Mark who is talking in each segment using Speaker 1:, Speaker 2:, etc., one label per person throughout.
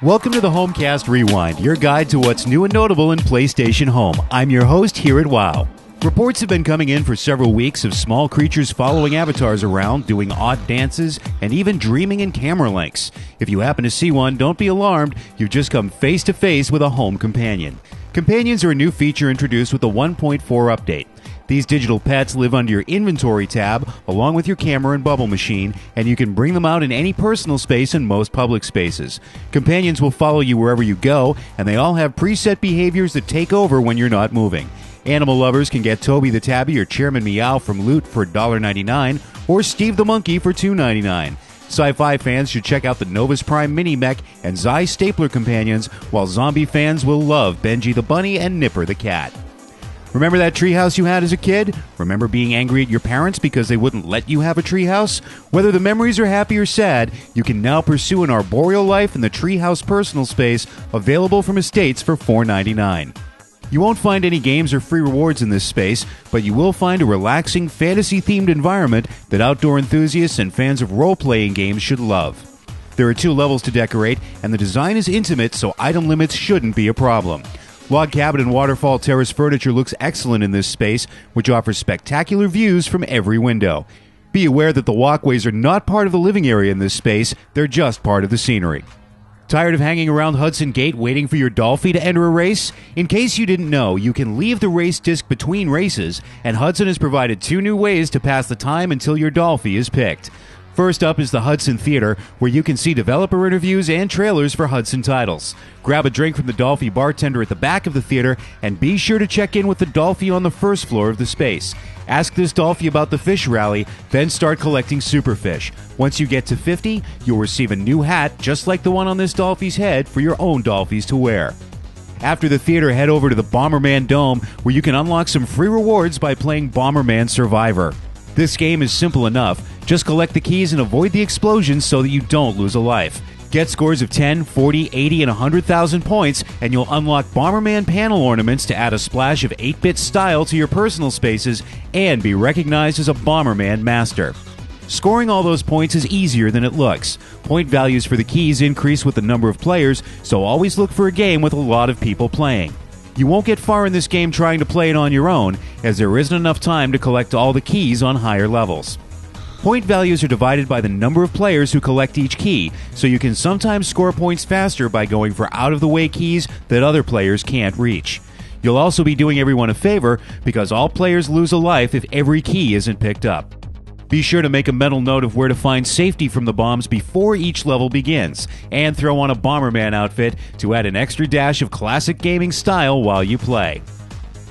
Speaker 1: Welcome to the Homecast Rewind, your guide to what's new and notable in PlayStation Home. I'm your host HearItWow. Reports have been coming in for several weeks of small creatures following avatars around, doing odd dances, and even dreaming in camera lengths. If you happen to see one, don't be alarmed, you've just come face to face with a home companion. Companions are a new feature introduced with the 1.4 update. These digital pets live under your inventory tab along with your camera and bubble machine, and you can bring them out in any personal space and most public spaces. Companions will follow you wherever you go, and they all have preset behaviors that take over when you're not moving. Animal lovers can get Toby the Tabby or Chairman Meow from Loot for $1.99 or Steve the Monkey for $2.99. Sci-fi fans should check out the Novus Prime Mini Mech and Zai Stapler companions, while zombie fans will love Benji the Bunny and Nipper the Cat. Remember that treehouse you had as a kid? Remember being angry at your parents because they wouldn't let you have a treehouse? Whether the memories are happy or sad, you can now pursue an arboreal life in the treehouse personal space available from estates for $4.99. You won't find any games or free rewards in this space, but you will find a relaxing, fantasy themed environment that outdoor enthusiasts and fans of role playing games should love. There are two levels to decorate, and the design is intimate, so item limits shouldn't be a problem. Log cabin and waterfall terrace furniture looks excellent in this space, which offers spectacular views from every window. Be aware that the walkways are not part of the living area in this space, they're just part of the scenery. Tired of hanging around Hudson Gate waiting for your Dolphy to enter a race? In case you didn't know, you can leave the race disc between races, and Hudson has provided two new ways to pass the time until your Dolphy is picked. First up is the Hudson Theater, where you can see developer interviews and trailers for Hudson titles. Grab a drink from the Dolphy bartender at the back of the theater, and be sure to check in with the Dolphy on the first floor of the space. Ask this Dolphy about the fish rally, then start collecting superfish. Once you get to 50, you'll receive a new hat just like the one on this Dolphy's head for your own Dolphys to wear. After the theater, head over to the Bomberman Dome, where you can unlock some free rewards by playing Bomberman Survivor. This game is simple enough. Just collect the keys and avoid the explosions so that you don't lose a life. Get scores of 10, 40, 80, and 100,000 points, and you'll unlock Bomberman panel ornaments to add a splash of 8 bit style to your personal spaces and be recognized as a Bomberman master. Scoring all those points is easier than it looks. Point values for the keys increase with the number of players, so always look for a game with a lot of people playing. You won't get far in this game trying to play it on your own, as there isn't enough time to collect all the keys on higher levels. Point values are divided by the number of players who collect each key, so you can sometimes score points faster by going for out of the way keys that other players can't reach. You'll also be doing everyone a favor because all players lose a life if every key isn't picked up. Be sure to make a mental note of where to find safety from the bombs before each level begins, and throw on a Bomberman outfit to add an extra dash of classic gaming style while you play.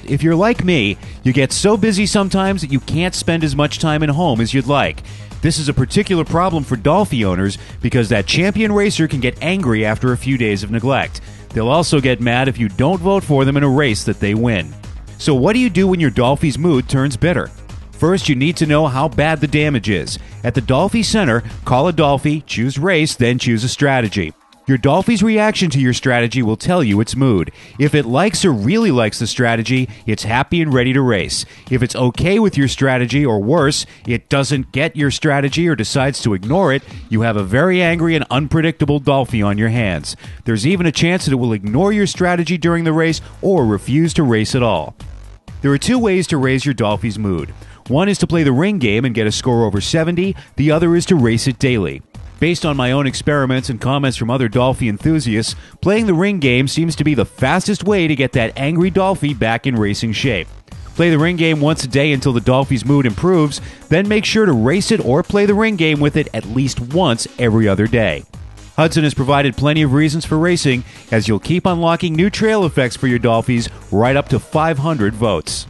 Speaker 1: If you're like me, you get so busy sometimes that you can't spend as much time at home as you'd like. This is a particular problem for Dolphy owners because that champion racer can get angry after a few days of neglect. They'll also get mad if you don't vote for them in a race that they win. So, what do you do when your Dolphy's mood turns bitter? First, you need to know how bad the damage is. At the Dolphy Center, call a Dolphy, choose race, then choose a strategy. Your Dolphy's reaction to your strategy will tell you its mood. If it likes or really likes the strategy, it's happy and ready to race. If it's okay with your strategy, or worse, it doesn't get your strategy or decides to ignore it, you have a very angry and unpredictable Dolphy on your hands. There's even a chance that it will ignore your strategy during the race or refuse to race at all. There are two ways to raise your Dolphy's mood. One is to play the ring game and get a score over 70, the other is to race it daily. Based on my own experiments and comments from other Dolphy enthusiasts, playing the ring game seems to be the fastest way to get that angry Dolphy back in racing shape. Play the ring game once a day until the Dolphy's mood improves, then make sure to race it or play the ring game with it at least once every other day. Hudson has provided plenty of reasons for racing, as you'll keep unlocking new trail effects for your Dolphys right up to 500 votes.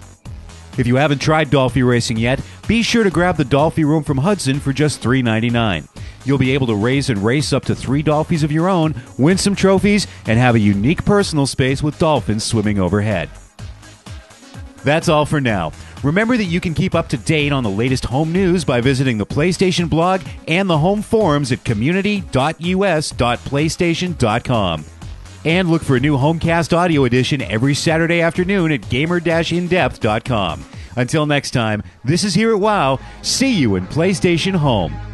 Speaker 1: If you haven't tried Dolphy racing yet, be sure to grab the Dolphy room from Hudson for just $3.99. You'll be able to raise and race up to three Dolphys of your own, win some trophies, and have a unique personal space with dolphins swimming overhead. That's all for now. Remember that you can keep up to date on the latest home news by visiting the PlayStation blog and the home forums at community.us.playstation.com. And look for a new Homecast audio edition every Saturday afternoon at gamer-indepth.com. Until next time, this is HearItWow. See you in PlayStation Home.